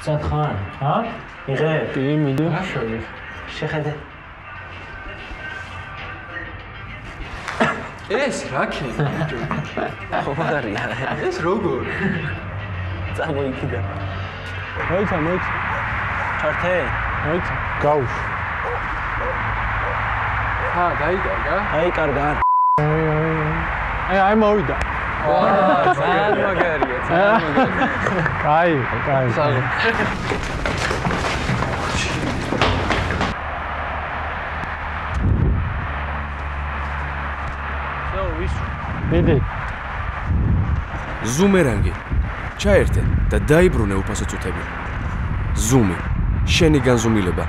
სათხან ჰა იღე კი მიდი შეხედე ეს რა ქენი? ხომარია ეს როგორ? წამოიქიდა მოიცა მოიცა ჩართე მოიცა გაუშ ჰა, დაიკარგა? აი კარგა აი აი მოვიდა ვაა, ძალიან. კაი კაი. მიდი ზუმერანგი ჩაერთე და დაიბრუნე უფასო წუთები ზუმი შენი განზომილება